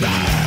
Stop!